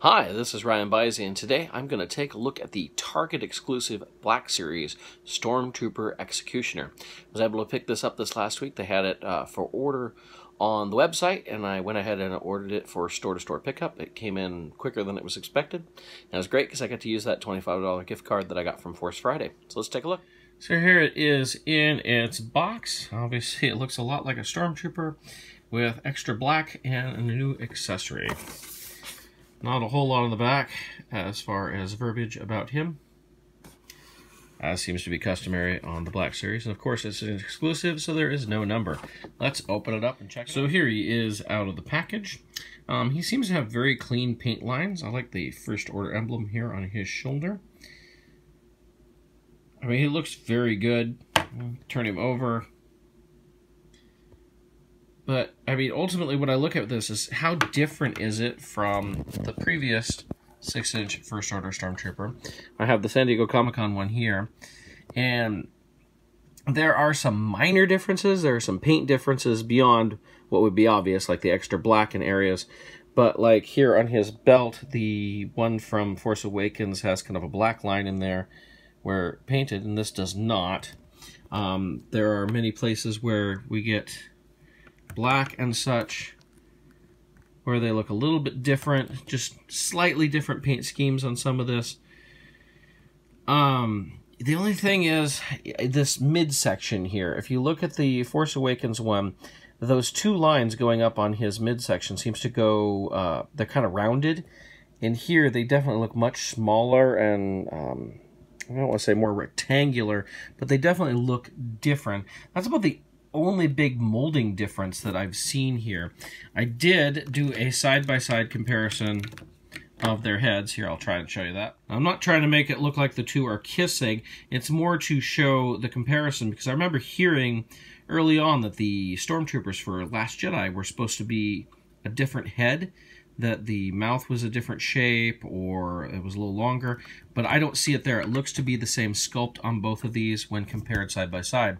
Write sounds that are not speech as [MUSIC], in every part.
Hi, this is Ryan Bizey, and today I'm going to take a look at the Target exclusive Black Series Stormtrooper Executioner. I was able to pick this up this last week. They had it uh, for order on the website, and I went ahead and ordered it for store to store pickup. It came in quicker than it was expected, and it was great because I got to use that $25 gift card that I got from Force Friday. So let's take a look. So here it is in its box. Obviously, it looks a lot like a Stormtrooper with extra black and a new accessory. Not a whole lot on the back as far as verbiage about him, as seems to be customary on the Black Series. And of course, it's an exclusive, so there is no number. Let's open it up and check So here he is out of the package. Um, he seems to have very clean paint lines. I like the First Order emblem here on his shoulder. I mean, he looks very good. Turn him over. But I mean, ultimately, what I look at this is how different is it from the previous six-inch First Order Stormtrooper? I have the San Diego Comic Con one here, and there are some minor differences. There are some paint differences beyond what would be obvious, like the extra black in areas. But like here on his belt, the one from Force Awakens has kind of a black line in there where painted, and this does not. Um, there are many places where we get black and such, where they look a little bit different, just slightly different paint schemes on some of this. Um, the only thing is this midsection here. If you look at the Force Awakens one, those two lines going up on his midsection seems to go, uh, they're kind of rounded. And here they definitely look much smaller and, um, I don't want to say more rectangular, but they definitely look different. That's about the only big molding difference that I've seen here. I did do a side-by-side -side comparison of their heads. Here, I'll try to show you that. I'm not trying to make it look like the two are kissing. It's more to show the comparison because I remember hearing early on that the stormtroopers for Last Jedi were supposed to be a different head, that the mouth was a different shape or it was a little longer, but I don't see it there. It looks to be the same sculpt on both of these when compared side by side.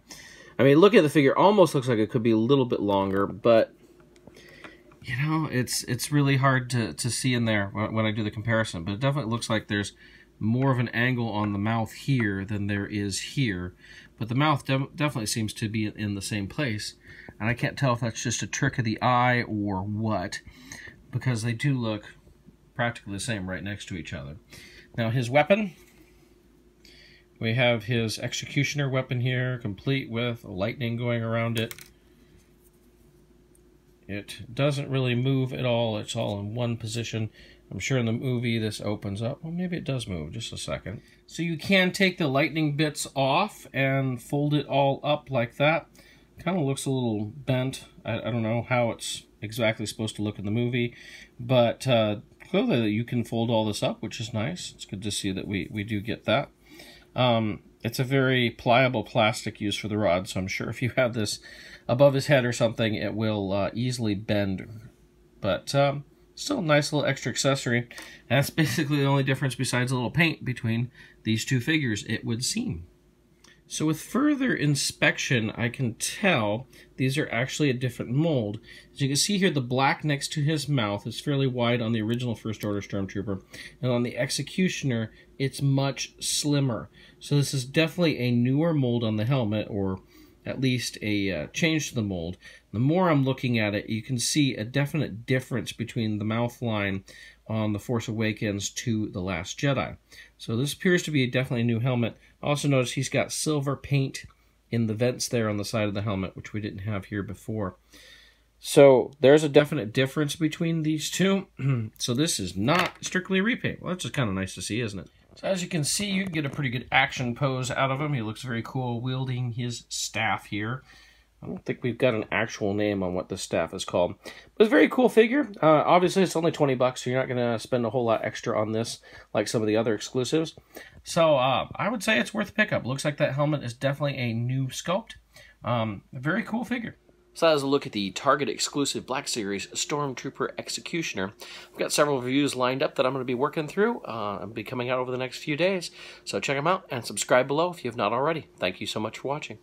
I mean, looking at the figure, almost looks like it could be a little bit longer, but you know, it's it's really hard to, to see in there when, when I do the comparison. But it definitely looks like there's more of an angle on the mouth here than there is here. But the mouth de definitely seems to be in the same place. And I can't tell if that's just a trick of the eye or what, because they do look practically the same right next to each other. Now his weapon, we have his executioner weapon here, complete with lightning going around it. It doesn't really move at all. It's all in one position. I'm sure in the movie this opens up. Well, maybe it does move. Just a second. So you can take the lightning bits off and fold it all up like that. Kind of looks a little bent. I, I, don't know how it's exactly supposed to look in the movie. But uh, clearly you can fold all this up, which is nice. It's good to see that we, we do get that. Um, it's a very pliable plastic used for the rod, so I'm sure if you have this above his head or something, it will uh, easily bend. But um, still a nice little extra accessory. And that's basically the only difference besides a little paint between these two figures, it would seem. So with further inspection, I can tell these are actually a different mold. As you can see here, the black next to his mouth is fairly wide on the original First Order Stormtrooper, and on the Executioner, it's much slimmer. So this is definitely a newer mold on the helmet, or at least a uh, change to the mold. The more I'm looking at it, you can see a definite difference between the mouth line on The Force Awakens to The Last Jedi. So this appears to be definitely a new helmet. Also notice he's got silver paint in the vents there on the side of the helmet, which we didn't have here before. So there's a definite difference between these two. [CLEARS THROAT] so this is not strictly repaint. Well, that's just kind of nice to see, isn't it? So as you can see, you get a pretty good action pose out of him. He looks very cool wielding his staff here. I don't think we've got an actual name on what the staff is called. But it's a very cool figure. Uh, obviously, it's only 20 bucks, so you're not going to spend a whole lot extra on this like some of the other exclusives. So uh, I would say it's worth pickup. Looks like that helmet is definitely a new sculpt. Um, very cool figure. So that was a look at the Target exclusive Black Series Stormtrooper Executioner. I've got several reviews lined up that I'm going to be working through. Uh, I'll be coming out over the next few days. So check them out and subscribe below if you have not already. Thank you so much for watching.